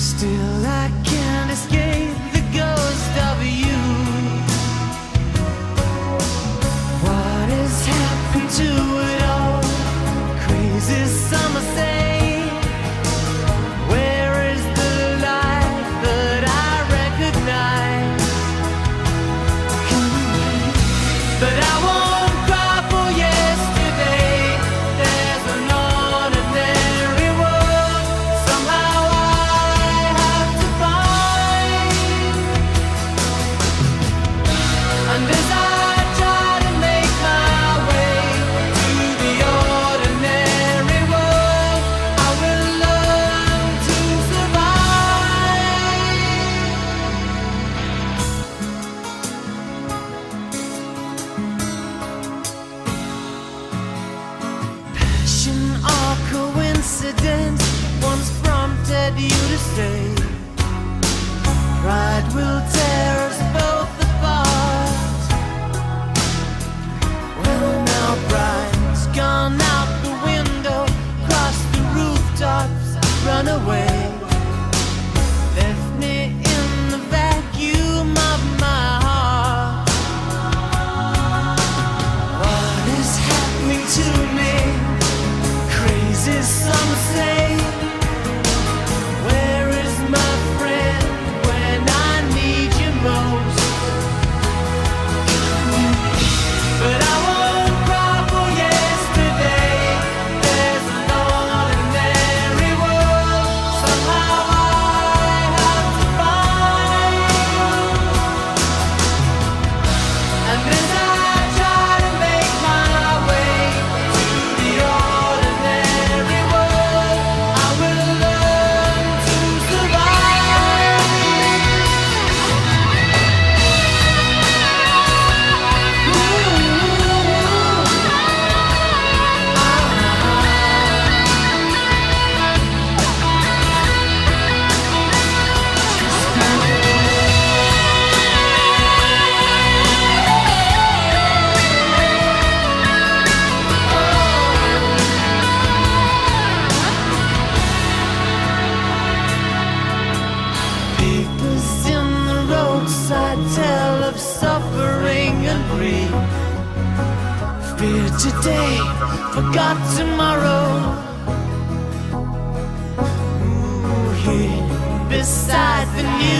Still I can't escape. you to stay. Pride will tear us both apart. Well, now pride's gone out the window, cross the rooftops, run away. free. Fear today, forgot tomorrow. Ooh, here, beside the new.